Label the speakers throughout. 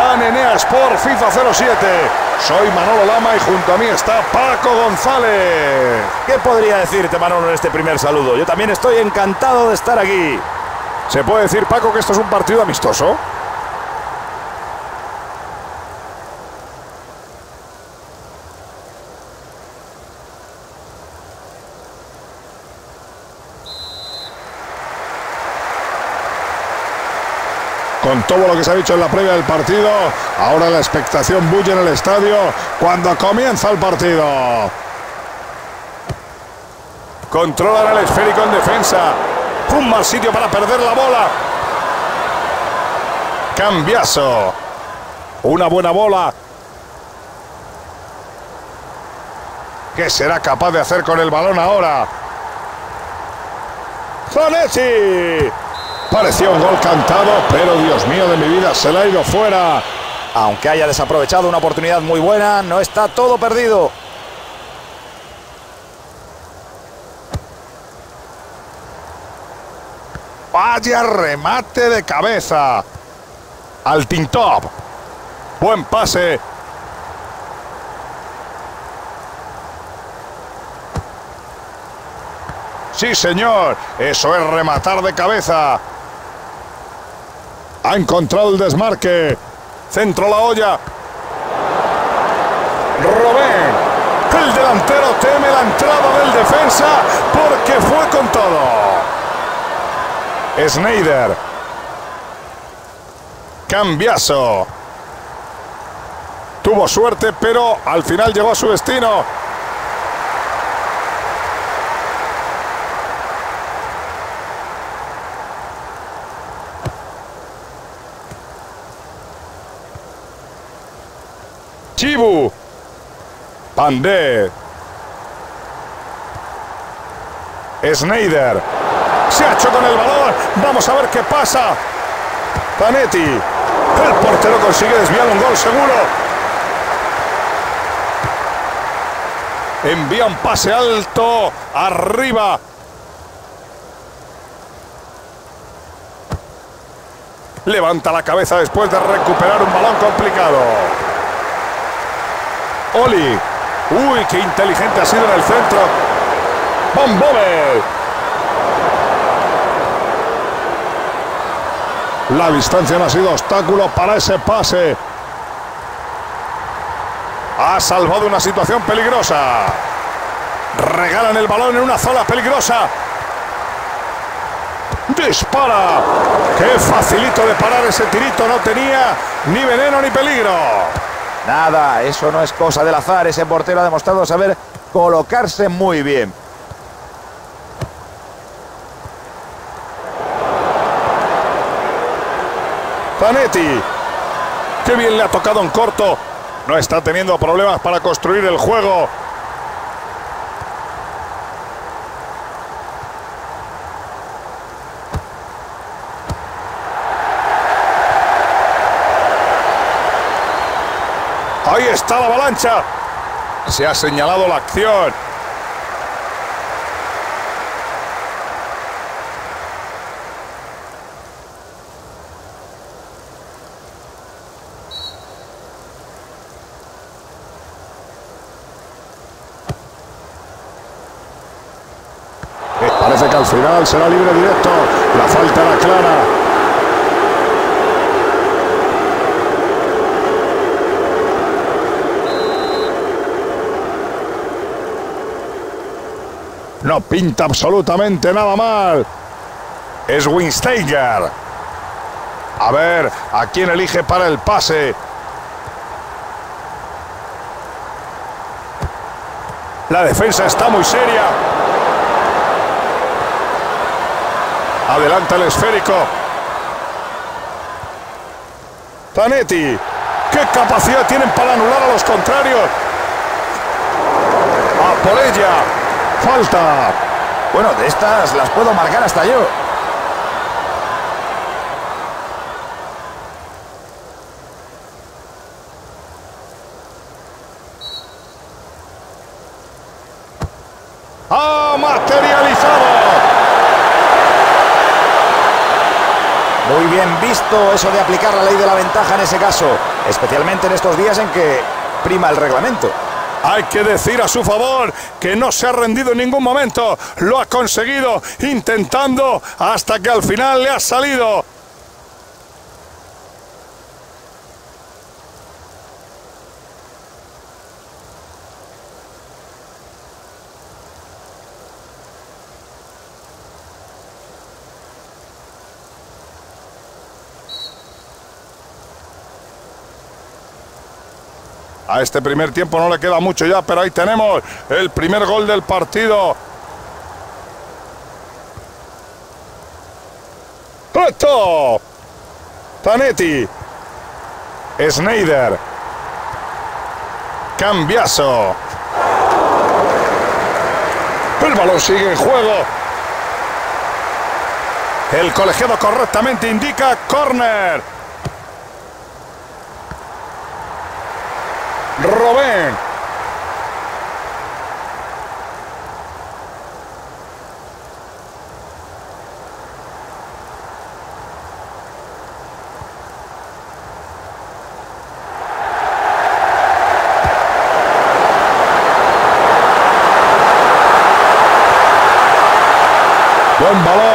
Speaker 1: en EA Sport FIFA 07. Soy Manolo Lama y junto a mí está Paco González.
Speaker 2: ¿Qué podría decirte, Manolo, en este primer saludo? Yo también estoy encantado de estar aquí.
Speaker 1: ¿Se puede decir, Paco, que esto es un partido amistoso? Con todo lo que se ha dicho en la previa del partido. Ahora la expectación bulle en el estadio cuando comienza el partido. Controlan el esférico en defensa. Un mal sitio para perder la bola. Cambiazo. Una buena bola. ¿Qué será capaz de hacer con el balón ahora? Zanetti. Parecía un gol cantado, pero Dios mío de mi vida, se le ha ido fuera.
Speaker 2: Aunque haya desaprovechado una oportunidad muy buena, no está todo perdido.
Speaker 1: Vaya remate de cabeza. Al Tintop. Buen pase. Sí, señor. Eso es rematar de cabeza. Ha encontrado el desmarque. Centro la olla. Robén. El delantero teme la entrada del defensa porque fue con todo. Snyder. Cambiazo. Tuvo suerte, pero al final llegó a su destino. Chibu. Pandé. Snyder. Se ha hecho con el balón. Vamos a ver qué pasa. Panetti. El portero consigue desviar un gol seguro. Envía un pase alto. Arriba. Levanta la cabeza después de recuperar un balón complicado. Oli. Uy, qué inteligente ha sido en el centro. Bommel. La distancia no ha sido obstáculo para ese pase. Ha salvado una situación peligrosa. Regalan el balón en una zona peligrosa. Dispara. Qué facilito de parar ese tirito. No tenía ni veneno ni peligro.
Speaker 2: Nada, eso no es cosa del azar. Ese portero ha demostrado saber colocarse muy bien.
Speaker 1: Zanetti. Qué bien le ha tocado en corto. No está teniendo problemas para construir el juego. Ahí está la avalancha. Se ha señalado la acción. Parece que al final será libre directo. La falta era clara. No pinta absolutamente nada mal. Es Winsteiger. A ver, ¿a quién elige para el pase? La defensa está muy seria. Adelanta el esférico. Zanetti. ¿Qué capacidad tienen para anular a los contrarios? A por ella. Falta.
Speaker 2: Bueno, de estas las puedo marcar hasta yo.
Speaker 1: ¡Ha materializado!
Speaker 2: Muy bien visto eso de aplicar la ley de la ventaja en ese caso. especialmente en estos días en que prima el reglamento.
Speaker 1: Hay que decir a su favor que no se ha rendido en ningún momento. Lo ha conseguido intentando hasta que al final le ha salido. A este primer tiempo no le queda mucho ya, pero ahí tenemos el primer gol del partido. ¡Esto! Tanetti. Schneider. Cambiaso. El balón sigue en juego. El colegiado correctamente indica corner. Robén. Buen balón.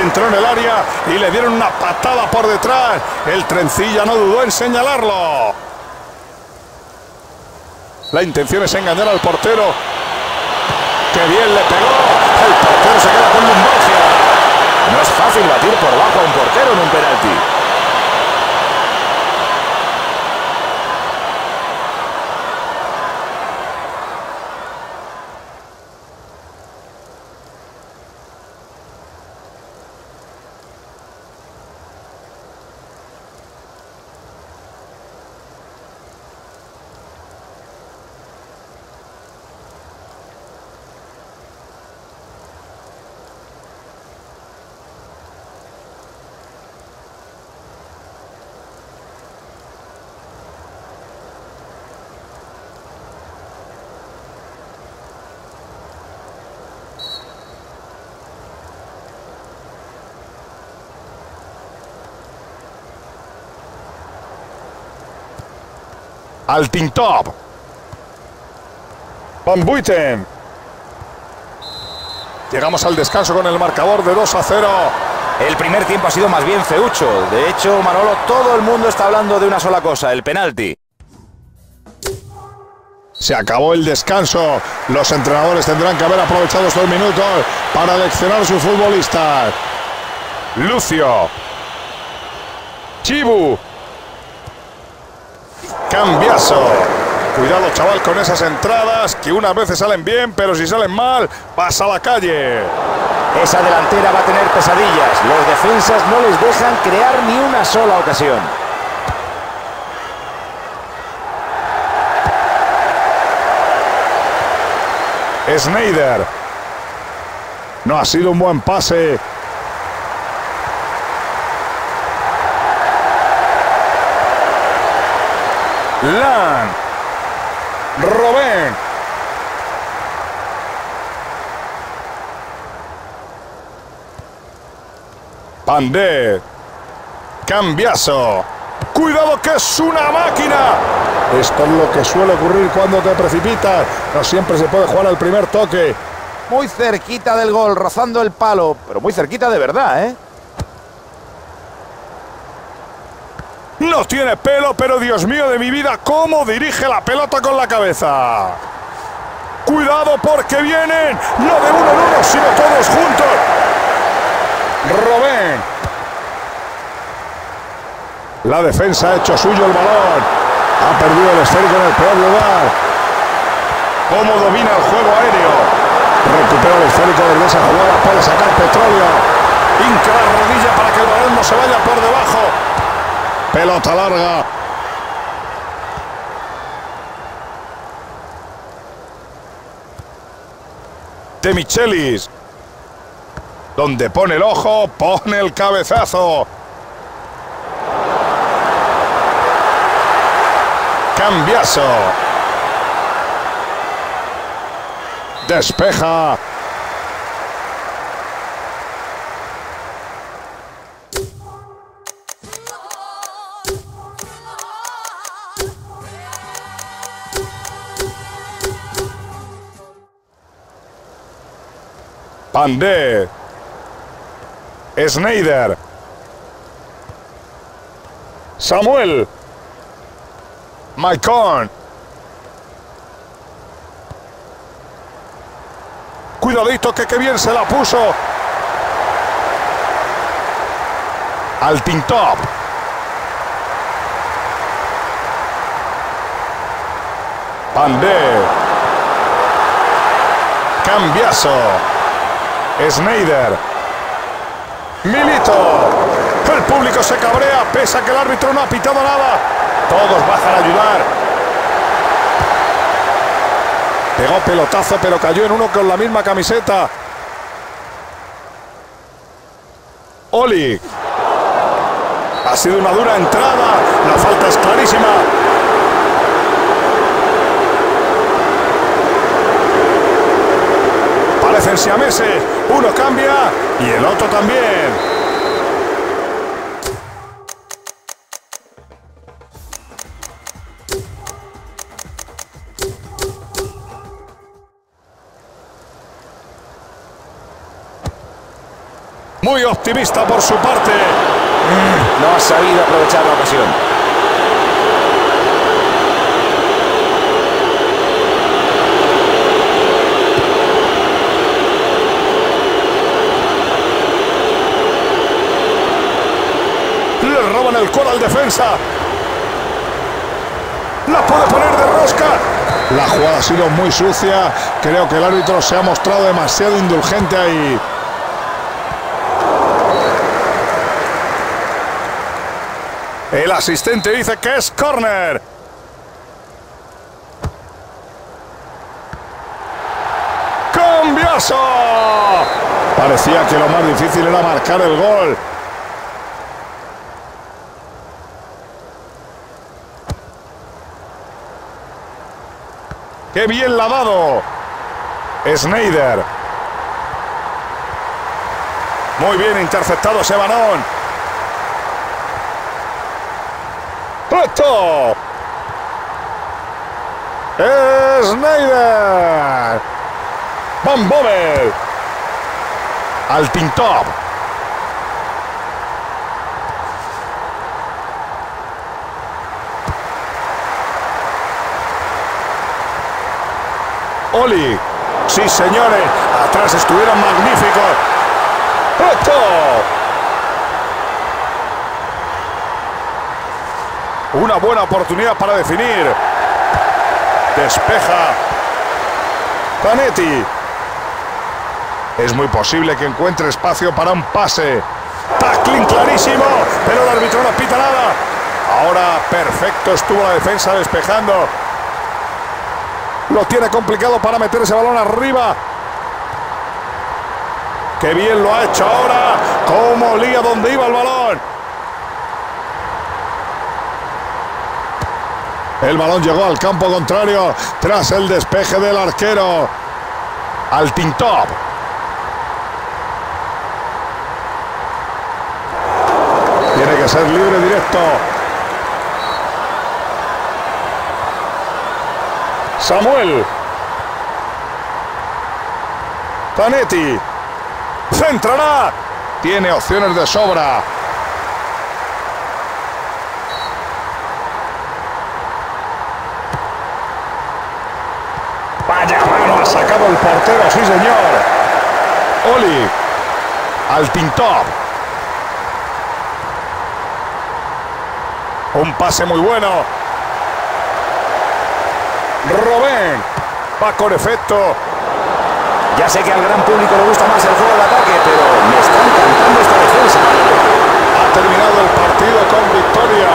Speaker 1: Entró en el área y le dieron una patada por detrás. El trencilla no dudó en señalarlo. La intención es engañar al portero. ¡Qué bien le pegó! El portero se queda con lumbalgia.
Speaker 2: No es fácil batir por bajo a un portero en un penalti.
Speaker 1: Al Tintop. Van Buiten. Llegamos al descanso con el marcador de 2 a 0.
Speaker 2: El primer tiempo ha sido más bien feucho. De hecho, Manolo, todo el mundo está hablando de una sola cosa, el penalti.
Speaker 1: Se acabó el descanso. Los entrenadores tendrán que haber aprovechado estos minutos para leccionar a sus futbolistas. Lucio. Chibu. Cambiaso. Cuidado, chaval, con esas entradas que unas veces salen bien, pero si salen mal, pasa a la calle.
Speaker 2: Esa delantera va a tener pesadillas. Los defensas no les dejan crear ni una sola ocasión.
Speaker 1: Schneider. No ha sido un buen pase. Lan. Robén. Pandé. Cambiazo. Cuidado que es una máquina. Esto es lo que suele ocurrir cuando te precipitas. No siempre se puede jugar al primer toque.
Speaker 2: Muy cerquita del gol, rozando el palo, pero muy cerquita de verdad, ¿eh?
Speaker 1: No tiene pelo, pero Dios mío de mi vida, cómo dirige la pelota con la cabeza. Cuidado porque vienen, no de uno en uno, sino todos juntos. Robén. La defensa ha hecho suyo el balón. Ha perdido el esférico en el peor lugar. Cómo domina el juego aéreo. Recupera el esférico desde esa jugada. Puede sacar petróleo. Hinca la rodilla para que el balón no se vaya por debajo. Pelota larga. De Michelis. Donde pone el ojo, pone el cabezazo. Cambiaso. Despeja. Pandé. Snyder. Samuel. Maicon. Cuidadito que qué bien se la puso. Al Tintop. Pandé. Cambiaso. Snyder. Milito. El público se cabrea, pese a que el árbitro no ha pitado nada. Todos bajan a ayudar. Pegó pelotazo, pero cayó en uno con la misma camiseta. Oli. Ha sido una dura entrada. La falta es clarísima. Parecen siameses. Uno cambia y el otro también. Muy optimista por su parte.
Speaker 2: No ha sabido aprovechar la ocasión.
Speaker 1: Le roban el codo al defensa. La puede poner de rosca. La jugada ha sido muy sucia. Creo que el árbitro se ha mostrado demasiado indulgente ahí. El asistente dice que es córner. ¡Cambioso! Parecía que lo más difícil era marcar el gol. ¡Qué bien la ha! Snyder. Muy bien interceptado ese balón. ¡Esto! Snyder. Van Bommel. Al Tintop. Oli. Sí, señores. Atrás estuvieron magníficos. ¡Esto! Una buena oportunidad para definir. Despeja. Panetti. Es muy posible que encuentre espacio para un pase. Tackling clarísimo, pero el árbitro no pita nada. Ahora perfecto estuvo la defensa despejando. Lo tiene complicado para meter ese balón arriba. Qué bien lo ha hecho ahora. Cómo lía donde iba el balón. El balón llegó al campo contrario tras el despeje del arquero. Al Tintop. Tiene que ser libre directo. Samuel. Panetti. Centrará. Tiene opciones de sobra. Vaya mano ha sacado el portero, sí señor. Oli. Al Tintop. Un pase muy bueno. Robén. Va con efecto.
Speaker 2: Ya sé que al gran público le gusta más el juego de ataque, pero me está encantando esta defensa.
Speaker 1: Ha terminado el partido con victoria.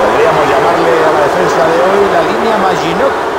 Speaker 2: Podríamos llamarle a la defensa de hoy la línea Maginot.